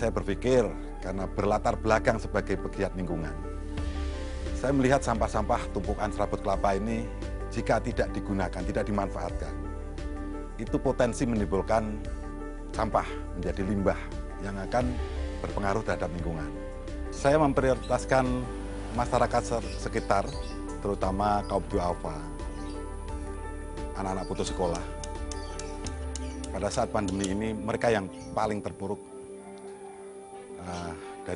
saya berpikir karena berlatar belakang sebagai pegiat lingkungan. Saya melihat sampah-sampah tumpukan serabut kelapa ini jika tidak digunakan, tidak dimanfaatkan, itu potensi menimbulkan sampah menjadi limbah yang akan berpengaruh terhadap lingkungan. Saya memprioritaskan masyarakat sekitar, terutama kaum duafa, anak-anak putus sekolah. Pada saat pandemi ini, mereka yang paling terpuruk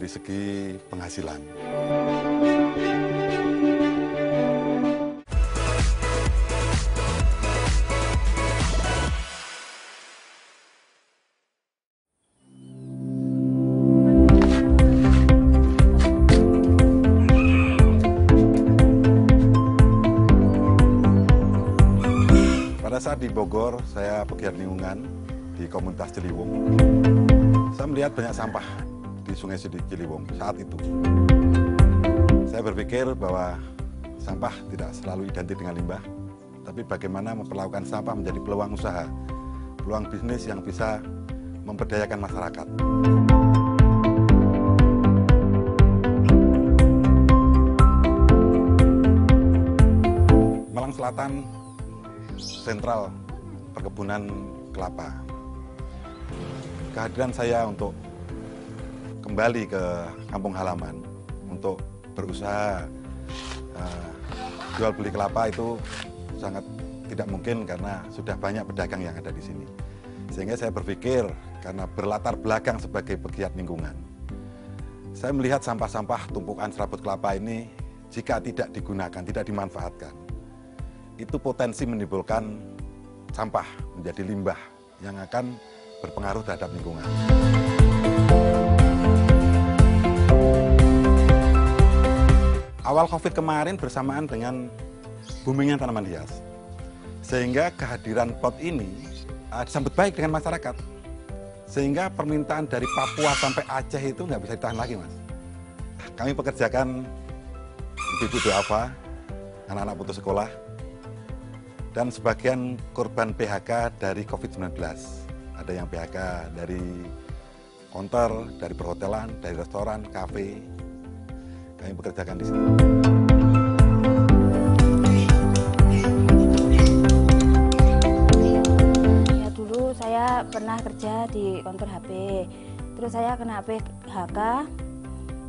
dari segi penghasilan. Pada saat di Bogor, saya pegiat lingkungan di komunitas Ciliwung. Saya melihat banyak sampah di sungai Ciliwung saat itu. Saya berpikir bahwa sampah tidak selalu identik dengan limbah, tapi bagaimana memperlakukan sampah menjadi peluang usaha, peluang bisnis yang bisa memperdayakan masyarakat. Malang Selatan sentral perkebunan kelapa. Kehadiran saya untuk kembali ke kampung halaman untuk berusaha uh, jual beli kelapa itu sangat tidak mungkin karena sudah banyak pedagang yang ada di sini. Sehingga saya berpikir karena berlatar belakang sebagai pegiat lingkungan. Saya melihat sampah-sampah tumpukan serabut kelapa ini jika tidak digunakan, tidak dimanfaatkan, itu potensi menimbulkan sampah menjadi limbah yang akan berpengaruh terhadap lingkungan. Awal COVID kemarin bersamaan dengan boomingnya tanaman hias. Sehingga kehadiran pot ini uh, disambut baik dengan masyarakat. Sehingga permintaan dari Papua sampai Aceh itu nggak bisa ditahan lagi, Mas. Kami pekerjakan ibu-ibu duafa, anak-anak putus sekolah, dan sebagian korban PHK dari COVID-19. Ada yang PHK dari konter, dari perhotelan, dari restoran, kafe. Kami bekerjakan di sini. Ya dulu saya pernah kerja di konter HP. Terus saya kena PHK.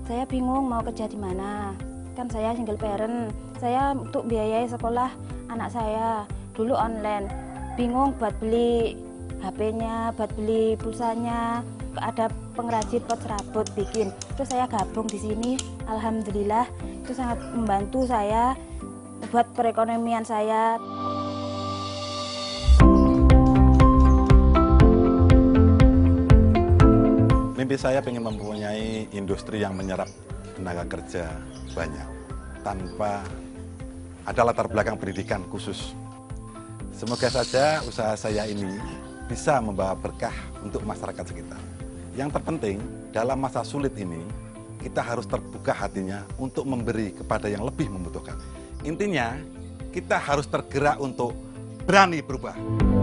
Saya bingung mau kerja di mana. Kan saya single parent. Saya untuk biayai sekolah anak saya dulu online bingung buat beli HP-nya, buat beli pulsanya, ada pengrajin pot serabut bikin. Terus saya gabung di sini, alhamdulillah itu sangat membantu saya buat perekonomian saya. Mimpi saya ingin mempunyai industri yang menyerap tenaga kerja banyak tanpa ada latar belakang pendidikan khusus Semoga saja usaha saya ini bisa membawa berkah untuk masyarakat sekitar. Yang terpenting dalam masa sulit ini, kita harus terbuka hatinya untuk memberi kepada yang lebih membutuhkan. Intinya, kita harus tergerak untuk berani berubah.